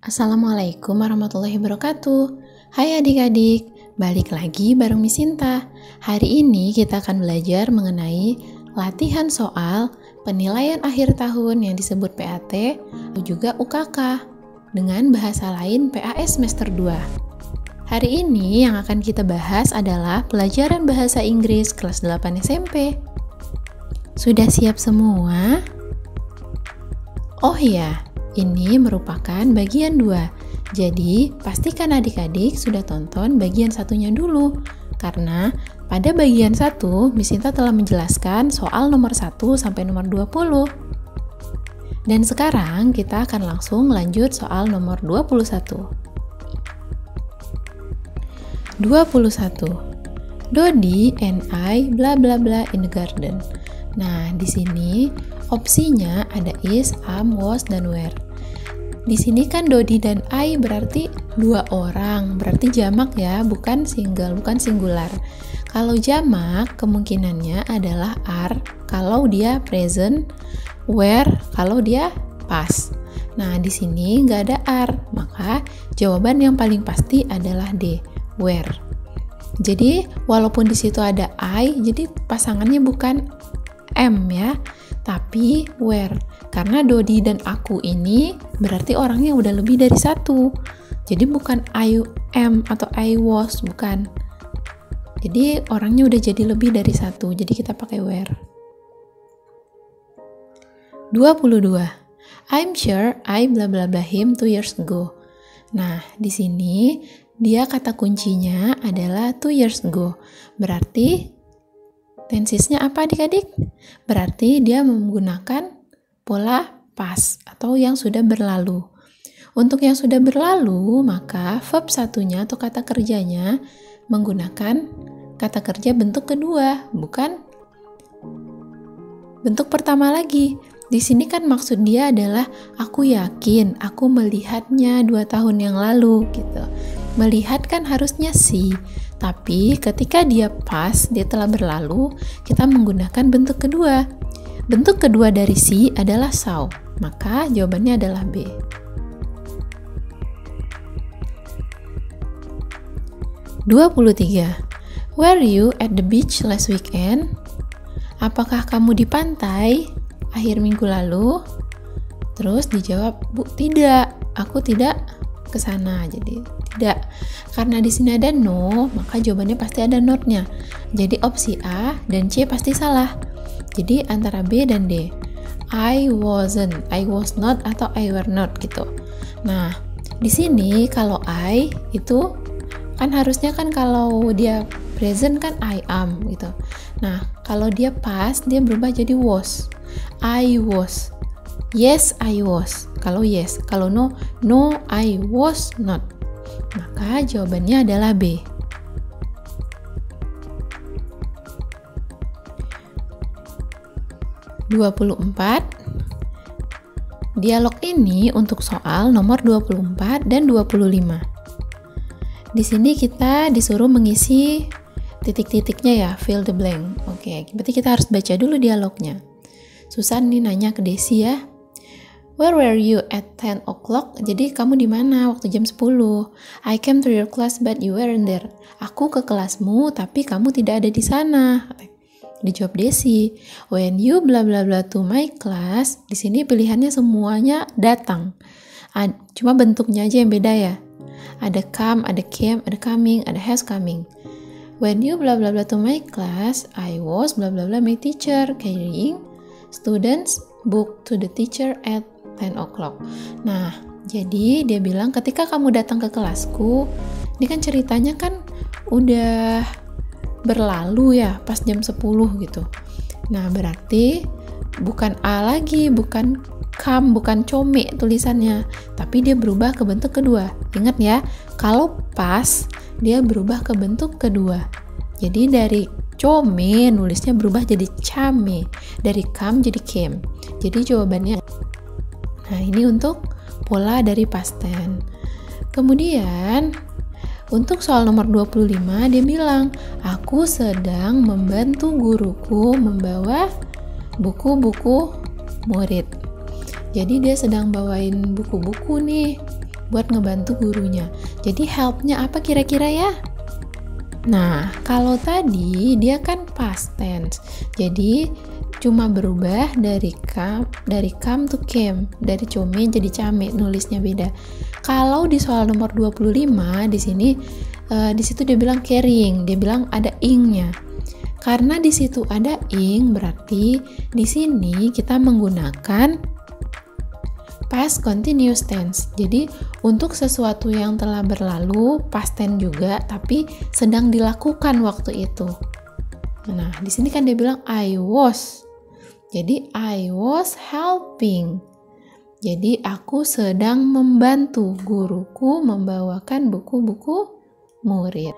Assalamualaikum warahmatullahi wabarakatuh. Hai adik-adik, balik lagi bareng Miss Sinta. Hari ini kita akan belajar mengenai latihan soal penilaian akhir tahun yang disebut PAT atau juga UKK dengan bahasa lain PAS semester 2. Hari ini yang akan kita bahas adalah pelajaran bahasa Inggris kelas 8 SMP. Sudah siap semua? Oh iya, ini merupakan bagian 2. Jadi, pastikan adik-adik sudah tonton bagian satunya dulu. Karena pada bagian 1, Miss Sinta telah menjelaskan soal nomor 1 sampai nomor 20. Dan sekarang kita akan langsung lanjut soal nomor 21. 21. Dodi and I bla bla bla in the garden. Nah, di sini opsinya ada is, am, was, dan where. Di sini kan Dodi dan I berarti dua orang, berarti jamak ya, bukan single, bukan singular. Kalau jamak, kemungkinannya adalah are kalau dia present, where kalau dia past. Nah, di sini nggak ada are, maka jawaban yang paling pasti adalah D, where. Jadi, walaupun di situ ada I, jadi pasangannya bukan M ya, tapi where. Karena Dodi dan aku ini berarti orangnya udah lebih dari satu. Jadi bukan I am atau I was, bukan. Jadi orangnya udah jadi lebih dari satu. Jadi kita pakai where. 22. I'm sure I bla bla bla him two years ago. Nah, di sini dia kata kuncinya adalah two years ago. Berarti Tensisnya apa adik-adik? Berarti dia menggunakan pola past atau yang sudah berlalu. Untuk yang sudah berlalu, maka verb satunya atau kata kerjanya menggunakan kata kerja bentuk kedua, bukan bentuk pertama lagi. Di sini kan maksud dia adalah aku yakin, aku melihatnya dua tahun yang lalu gitu. Melihat kan harusnya sih, tapi ketika dia pas, dia telah berlalu, kita menggunakan bentuk kedua. Bentuk kedua dari si adalah saw, maka jawabannya adalah B. Dua puluh tiga. Were you at the beach last weekend? Apakah kamu di pantai akhir minggu lalu? Terus dijawab, Bu, tidak. Aku tidak ke sana. Jadi tidak. Karena di sini ada no, maka jawabannya pasti ada notnya. Jadi opsi A dan C pasti salah. Jadi antara B dan D. I wasn't, I was not atau I were not gitu. Nah, di sini kalau I itu kan harusnya kan kalau dia present kan I am gitu. Nah, kalau dia past dia berubah jadi was. I was. Yes, I was. Kalau yes, kalau no, no, I was not. Maka jawabannya adalah B. Dua puluh empat. Dialog ini untuk soal nomor 24 dan 25. Di sini kita disuruh mengisi titik-titiknya ya, fill the blank. Oke, berarti kita harus baca dulu dialognya. Susan nih nanya ke Desi ya, Where were you at 10 o'clock? Jadi kamu di mana waktu jam 10? I came to your class but you weren't there. Aku ke kelasmu tapi kamu tidak ada di sana. Dijawab Desi. When you bla bla bla to my class, di sini pilihannya semuanya datang. Cuma bentuknya aja yang beda ya. Ada come, ada came, ada coming, ada has coming. When you bla bla bla to my class, I was bla bla bla my teacher carrying students book to the teacher at 10 o'clock. Nah, jadi dia bilang ketika kamu datang ke kelasku, ini kan ceritanya kan udah berlalu ya pas jam 10 gitu. Nah, berarti bukan A lagi, bukan kam, bukan come tulisannya, tapi dia berubah ke bentuk kedua. Ingat ya, kalau pas dia berubah ke bentuk kedua. Jadi dari come nulisnya berubah jadi came, dari kam jadi came. Jadi jawabannya ini untuk pola dari past tense. Kemudian, untuk soal nomor 25, dia bilang, aku sedang membantu guruku membawa buku-buku murid. Jadi dia sedang bawain buku-buku nih buat ngebantu gurunya. Jadi helpnya apa kira-kira ya? Nah, kalau tadi dia kan past tense. Jadi cuma berubah dari come dari come to came, dari come jadi came, nulisnya beda. Kalau di soal nomor 25 di sini uh, di situ dia bilang carrying, dia bilang ada ingnya. Karena di situ ada ing, berarti di sini kita menggunakan past continuous tense. Jadi, untuk sesuatu yang telah berlalu, past tense juga, tapi sedang dilakukan waktu itu. Nah, di sini kan dia bilang I was. Jadi, I was helping. Jadi, aku sedang membantu guruku membawakan buku-buku murid.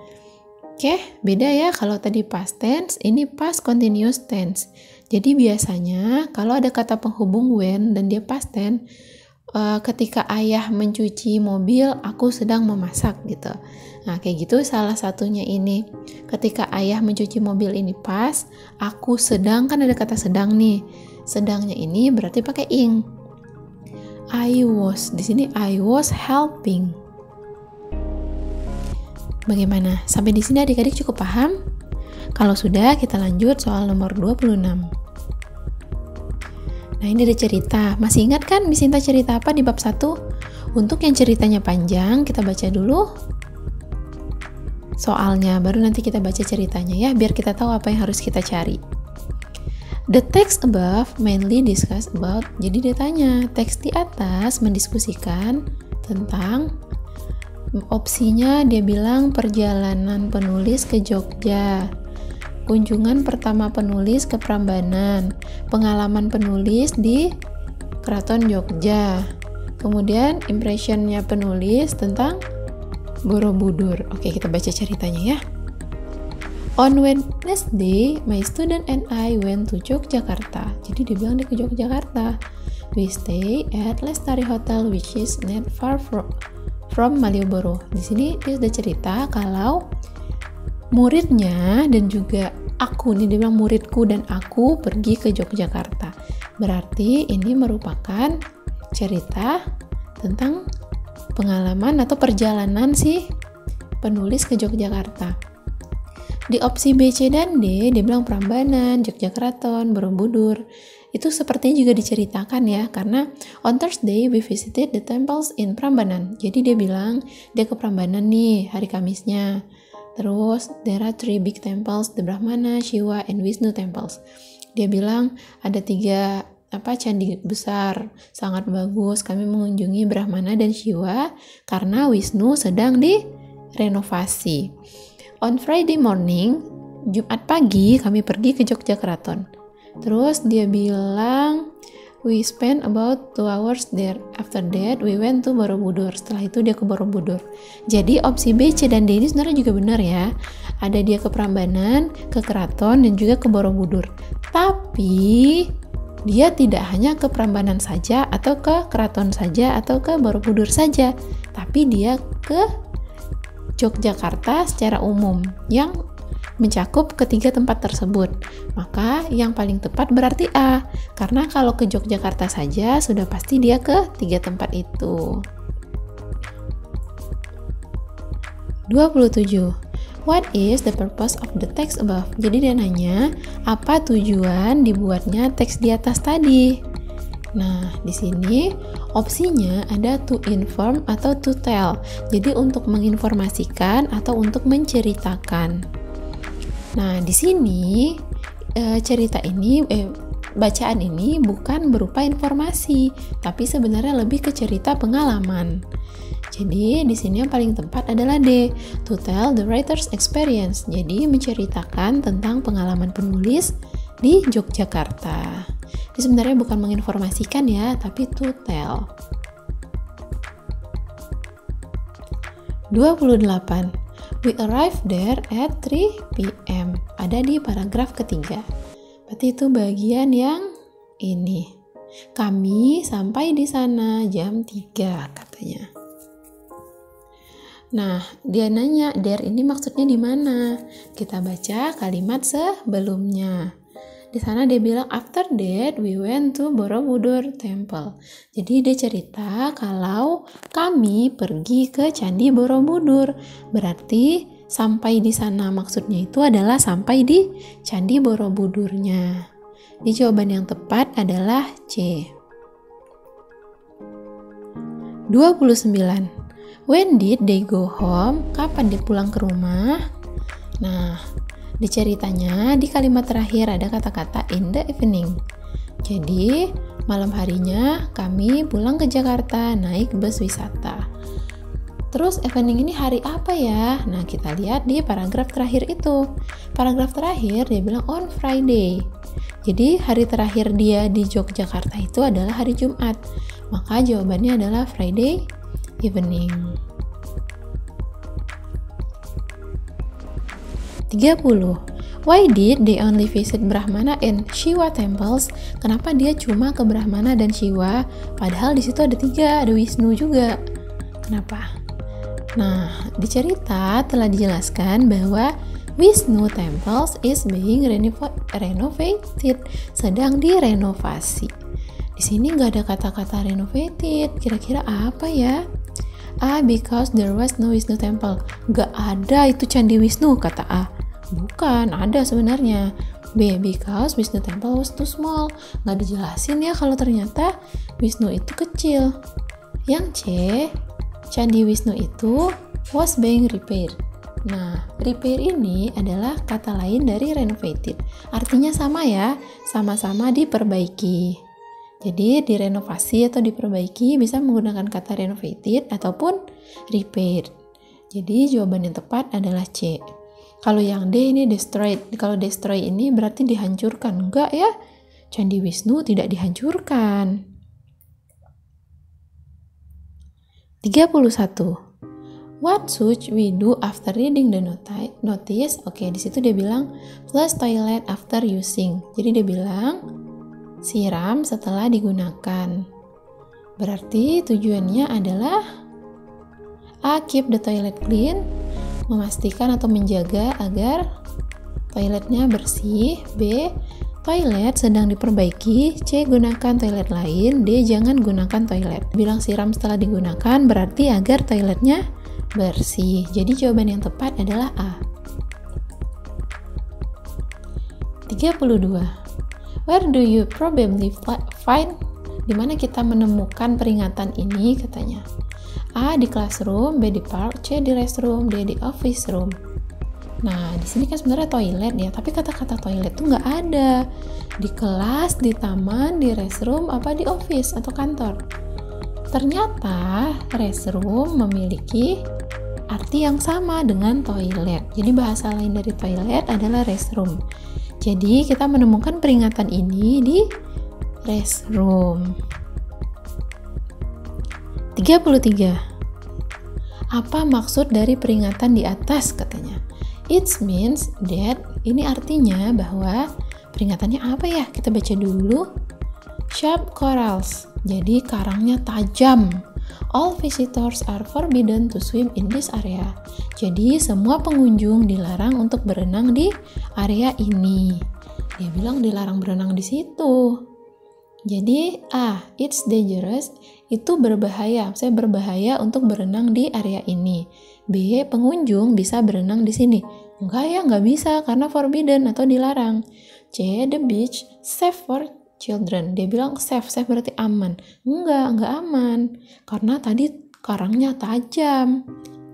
Oke, beda ya kalau tadi past tense, ini past continuous tense. Jadi biasanya kalau ada kata penghubung when dan dia past tense, uh, ketika ayah mencuci mobil, aku sedang memasak gitu. Nah, kayak gitu salah satunya ini. Ketika ayah mencuci mobil ini pas, aku sedang kan ada kata sedang nih. Sedangnya ini berarti pakai ing. I was di sini I was helping Bagaimana? Sampai di sini adik-adik cukup paham? Kalau sudah, kita lanjut soal nomor 26. Nah, ini ada cerita. Masih ingat kan Miss Inta cerita apa di bab 1? Untuk yang ceritanya panjang, kita baca dulu soalnya, baru nanti kita baca ceritanya ya, biar kita tahu apa yang harus kita cari. The text above mainly discuss about, jadi dia tanya, teks di atas mendiskusikan tentang opsinya dia bilang perjalanan penulis ke Jogja kunjungan pertama penulis ke Prambanan pengalaman penulis di Keraton Jogja kemudian impressionnya penulis tentang Borobudur oke kita baca ceritanya ya On Wednesday, my student and I went to Yogyakarta. Jadi dia bilang dia ke Yogyakarta. We stay at Lestari Hotel which is not far from from Malioboro. Di sini dia sudah cerita kalau muridnya dan juga aku nih dia bilang muridku dan aku pergi ke Yogyakarta. Berarti ini merupakan cerita tentang pengalaman atau perjalanan si penulis ke Yogyakarta. Di opsi B, C, dan D, dia bilang Prambanan, Yogyakarta, Borobudur itu sepertinya juga diceritakan ya karena on Thursday we visited the temples in Prambanan jadi dia bilang dia ke Prambanan nih hari Kamisnya terus there are three big temples the Brahmana, Shiva, and Wisnu temples. Dia bilang ada tiga apa candi besar. Sangat bagus kami mengunjungi Brahmana dan Shiva karena Wisnu sedang direnovasi. On Friday morning Jumat pagi kami pergi ke Yogyakarta Terus dia bilang, we spent about two hours there. After that, we went to Borobudur. Setelah itu dia ke Borobudur. Jadi opsi B, C, dan D ini sebenarnya juga benar ya. Ada dia ke Prambanan, ke Keraton, dan juga ke Borobudur. Tapi dia tidak hanya ke Prambanan saja, atau ke Keraton saja, atau ke Borobudur saja. Tapi dia ke Yogyakarta secara umum yang mencakup ketiga tempat tersebut. Maka yang paling tepat berarti A, karena kalau ke Yogyakarta saja sudah pasti dia ke tiga tempat itu. 27. What is the purpose of the text above? Jadi dia nanya, apa tujuan dibuatnya teks di atas tadi? Nah, di sini opsinya ada to inform atau to tell. Jadi untuk menginformasikan atau untuk menceritakan. Nah, di sini e, cerita ini eh, bacaan ini bukan berupa informasi, tapi sebenarnya lebih ke cerita pengalaman. Jadi di sini yang paling tepat adalah D, to tell the writer's experience. Jadi menceritakan tentang pengalaman penulis di Yogyakarta. Ini sebenarnya bukan menginformasikan ya, tapi to tell. 28. We arrived there at 3 p.m. Ada di paragraf ketiga. Berarti itu bagian yang ini. Kami sampai di sana jam 3 katanya. Nah, dia nanya, there ini maksudnya di mana? Kita baca kalimat sebelumnya. Di sana dia bilang after that we went to Borobudur Temple. Jadi dia cerita kalau kami pergi ke Candi Borobudur. Berarti sampai di sana maksudnya itu adalah sampai di Candi Borobudurnya. Di jawaban yang tepat adalah C. 29. When did they go home? Kapan dia pulang ke rumah? Nah, di ceritanya, di kalimat terakhir ada kata-kata in the evening. Jadi, malam harinya kami pulang ke Jakarta naik bus wisata. Terus evening ini hari apa ya? Nah, kita lihat di paragraf terakhir itu. Paragraf terakhir dia bilang on Friday. Jadi, hari terakhir dia di Yogyakarta itu adalah hari Jumat. Maka jawabannya adalah Friday evening. 30. Why did they only visit Brahmana and Shiva temples? Kenapa dia cuma ke Brahmana dan Shiva? Padahal di situ ada tiga, ada Wisnu juga. Kenapa? Nah, di cerita telah dijelaskan bahwa Wisnu Temples is being renovated, sedang direnovasi. Di sini nggak ada kata-kata renovated. Kira-kira apa ya? A. Because there was no Wisnu Temple. Nggak ada itu Candi Wisnu, kata A. Bukan, ada sebenarnya. B. Because Wisnu Temple was too small. Nggak dijelasin ya kalau ternyata Wisnu itu kecil. Yang C, Candi Wisnu itu was being repaired. Nah, repair ini adalah kata lain dari renovated. Artinya sama ya, sama-sama diperbaiki. Jadi, direnovasi atau diperbaiki bisa menggunakan kata renovated ataupun repaired. Jadi, jawaban yang tepat adalah C. Kalau yang D ini destroyed. Kalau destroy ini berarti dihancurkan. Enggak ya. Candi Wisnu tidak dihancurkan. 31. What should we do after reading the notice? Oke, di situ dia bilang flush toilet after using. Jadi dia bilang siram setelah digunakan. Berarti tujuannya adalah A. Keep the toilet clean memastikan atau menjaga agar toiletnya bersih. B. Toilet sedang diperbaiki. C. Gunakan toilet lain. D. Jangan gunakan toilet. Bilang siram setelah digunakan berarti agar toiletnya bersih. Jadi jawaban yang tepat adalah A. 32. Where do you probably find di mana kita menemukan peringatan ini katanya. A di classroom, B di park, C di restroom, D di office room. Nah, di sini kan sebenarnya toilet ya, tapi kata-kata toilet tuh nggak ada di kelas, di taman, di restroom, apa di office atau kantor. Ternyata restroom memiliki arti yang sama dengan toilet. Jadi bahasa lain dari toilet adalah restroom. Jadi kita menemukan peringatan ini di restroom. 33. Apa maksud dari peringatan di atas katanya? It means that ini artinya bahwa peringatannya apa ya? Kita baca dulu. Sharp corals. Jadi karangnya tajam. All visitors are forbidden to swim in this area. Jadi semua pengunjung dilarang untuk berenang di area ini. Dia bilang dilarang berenang di situ. Jadi, ah, it's dangerous itu berbahaya. Saya berbahaya untuk berenang di area ini. B, pengunjung bisa berenang di sini. Enggak ya, enggak bisa karena forbidden atau dilarang. C, the beach safe for children. Dia bilang safe, safe berarti aman. Enggak, enggak aman. Karena tadi karangnya tajam.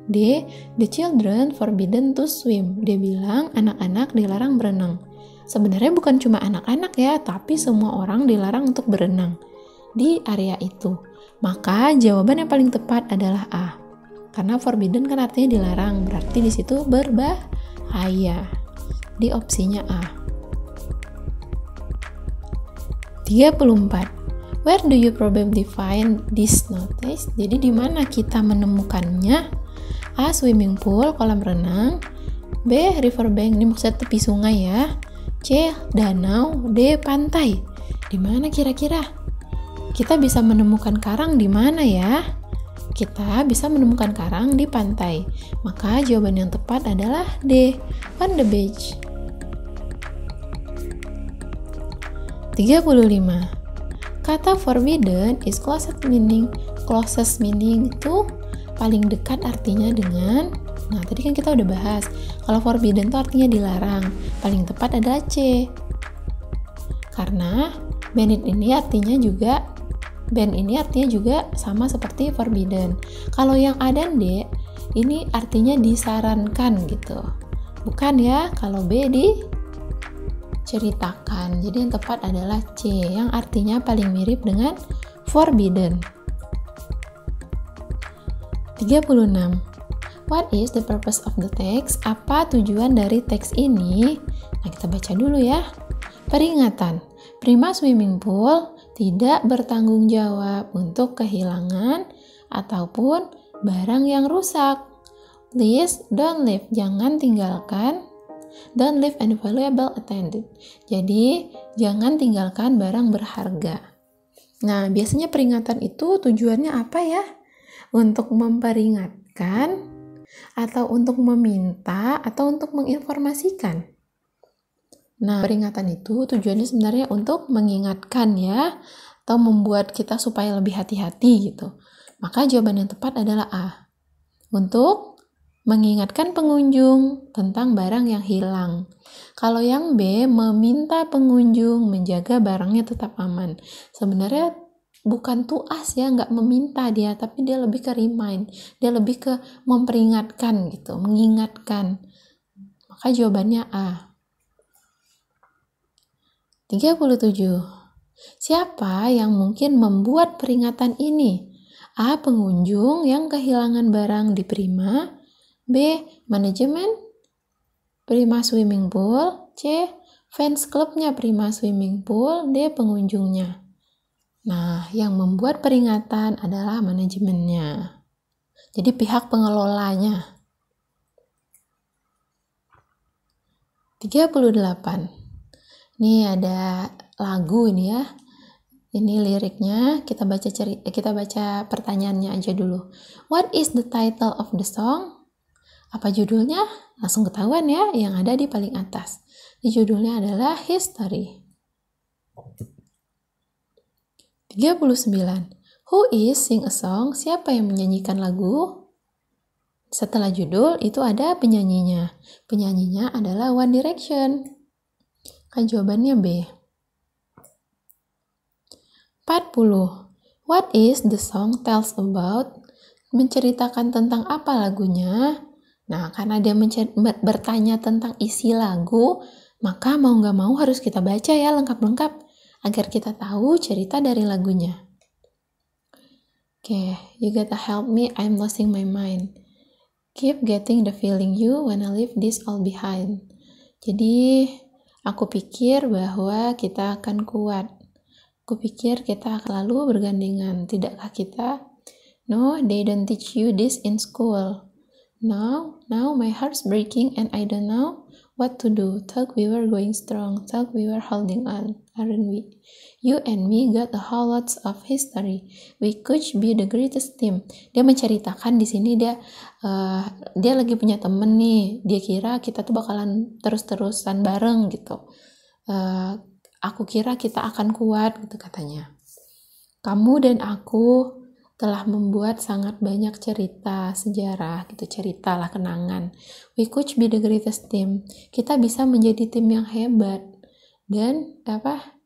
D, the children forbidden to swim. Dia bilang anak-anak dilarang berenang. Sebenarnya bukan cuma anak-anak ya, tapi semua orang dilarang untuk berenang di area itu. Maka jawaban yang paling tepat adalah A. Karena forbidden kan artinya dilarang, berarti di situ berbahaya. Di opsinya A. 34. Where do you probably find this notice? Jadi di mana kita menemukannya? A. Swimming pool, kolam renang. B. Riverbank, ini maksudnya tepi sungai ya. C. Danau, D. Pantai. Di mana kira-kira? Kita bisa menemukan karang di mana ya? Kita bisa menemukan karang di pantai. Maka jawaban yang tepat adalah D. On the beach. 35. Kata forbidden is closest meaning. Closest meaning itu paling dekat artinya dengan Nah, tadi kan kita udah bahas. Kalau forbidden itu artinya dilarang. Paling tepat adalah C. Karena banned ini artinya juga ban ini artinya juga sama seperti forbidden. Kalau yang A dan D ini artinya disarankan gitu. Bukan ya, kalau B di ceritakan. Jadi yang tepat adalah C yang artinya paling mirip dengan forbidden. 36. What is the purpose of the text? Apa tujuan dari teks ini? Nah, kita baca dulu ya. Peringatan. Prima swimming pool tidak bertanggung jawab untuk kehilangan ataupun barang yang rusak. Please don't leave. Jangan tinggalkan Don't leave any valuable attended. Jadi, jangan tinggalkan barang berharga. Nah, biasanya peringatan itu tujuannya apa ya? Untuk memperingatkan atau untuk meminta atau untuk menginformasikan. Nah, peringatan itu tujuannya sebenarnya untuk mengingatkan ya atau membuat kita supaya lebih hati-hati gitu. Maka jawaban yang tepat adalah A. Untuk mengingatkan pengunjung tentang barang yang hilang. Kalau yang B, meminta pengunjung menjaga barangnya tetap aman. Sebenarnya bukan tuas ya, nggak meminta dia, tapi dia lebih ke remind, dia lebih ke memperingatkan gitu, mengingatkan. Maka jawabannya A. 37. Siapa yang mungkin membuat peringatan ini? A. Pengunjung yang kehilangan barang di Prima B. Manajemen Prima Swimming Pool C. Fans klubnya Prima Swimming Pool D. Pengunjungnya Nah, yang membuat peringatan adalah manajemennya. Jadi pihak pengelolanya. 38. Ini ada lagu ini ya. Ini liriknya, kita baca ceri kita baca pertanyaannya aja dulu. What is the title of the song? Apa judulnya? Langsung ketahuan ya, yang ada di paling atas. Di judulnya adalah History. 39. Who is sing a song? Siapa yang menyanyikan lagu? Setelah judul itu ada penyanyinya. Penyanyinya adalah One Direction. Kan jawabannya B. 40. What is the song tells about? Menceritakan tentang apa lagunya? Nah, karena dia bertanya tentang isi lagu, maka mau nggak mau harus kita baca ya lengkap-lengkap agar kita tahu cerita dari lagunya. Oke, okay, you gotta help me, I'm losing my mind. Keep getting the feeling you when I leave this all behind. Jadi, aku pikir bahwa kita akan kuat. Aku pikir kita akan lalu bergandengan. Tidakkah kita? No, they don't teach you this in school. Now, now my heart's breaking and I don't know what to do. Thought we were going strong. Thought we were holding on, aren't we? You and me got a whole lots of history. We could be the greatest team. Dia menceritakan di sini dia uh, dia lagi punya temen nih. Dia kira kita tuh bakalan terus-terusan bareng gitu. Uh, aku kira kita akan kuat gitu katanya. Kamu dan aku telah membuat sangat banyak cerita sejarah gitu cerita lah kenangan. We could be the greatest team. Kita bisa menjadi tim yang hebat dan apa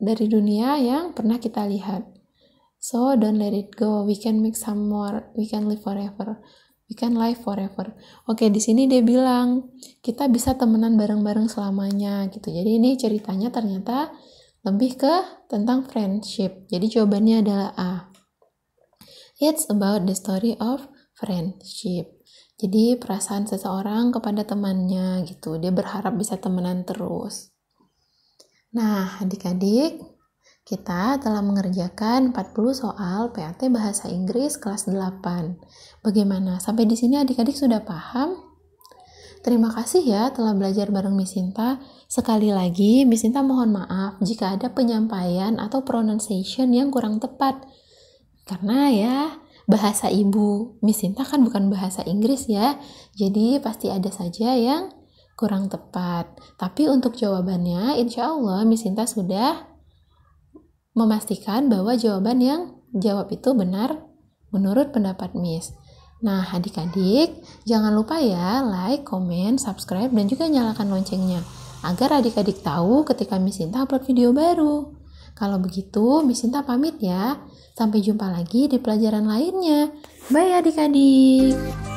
dari dunia yang pernah kita lihat. So don't let it go. We can make some more. We can live forever. We can live forever. Oke di sini dia bilang kita bisa temenan bareng-bareng selamanya gitu. Jadi ini ceritanya ternyata lebih ke tentang friendship. Jadi jawabannya adalah A. It's about the story of friendship. Jadi perasaan seseorang kepada temannya gitu. Dia berharap bisa temenan terus. Nah, adik-adik, kita telah mengerjakan 40 soal PAT Bahasa Inggris kelas 8. Bagaimana? Sampai di sini adik-adik sudah paham? Terima kasih ya telah belajar bareng Miss Sinta. Sekali lagi, Miss Sinta mohon maaf jika ada penyampaian atau pronunciation yang kurang tepat. Karena ya, bahasa ibu Miss Sinta kan bukan bahasa Inggris ya. Jadi pasti ada saja yang kurang tepat. Tapi untuk jawabannya, insya Allah Miss Sinta sudah memastikan bahwa jawaban yang jawab itu benar menurut pendapat Miss. Nah, adik-adik, jangan lupa ya like, comment, subscribe, dan juga nyalakan loncengnya agar adik-adik tahu ketika Miss Sinta upload video baru. Kalau begitu, Miss Sinta pamit ya. Sampai jumpa lagi di pelajaran lainnya. Bye adik-adik.